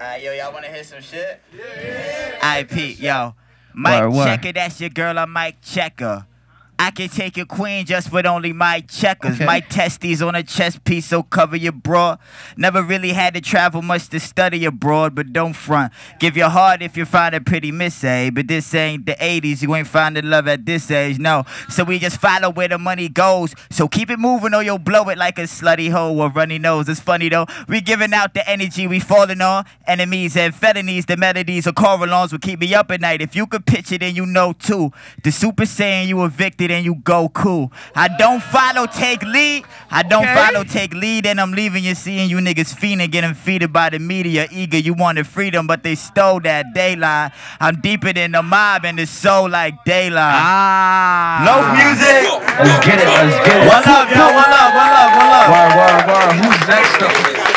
Alright, yo, y'all wanna hear some shit? Yeah. IP, yo. Mike Word, word. Checker, that's your girl, I'm Mike Checker. I can take your queen just with only my checkers. Okay. My testes on a chest piece, so cover your bra. Never really had to travel much to study abroad, but don't front. Give your heart if you find a pretty miss, eh? But this ain't the 80s, you ain't finding love at this age, no. So we just follow where the money goes. So keep it moving or you'll blow it like a slutty hoe or runny nose. It's funny though, we giving out the energy we falling on. Enemies and felonies, the melodies of Coralons will keep me up at night. If you could pitch it, then you know too. The Super Saiyan, you evicted and you go cool. I don't follow, take lead. I don't Okay. follow, take lead, and I'm leaving you seeing you niggas fiending, getting feeded by the media. Eager, you wanted freedom, but they stole that daylight. I'm deeper than the mob, and it's so like daylight. Ah. Loaf Muzik. Let's get it. Let's get it. One love, yo. One love. One love. One love. Word, word, word. Who's next up?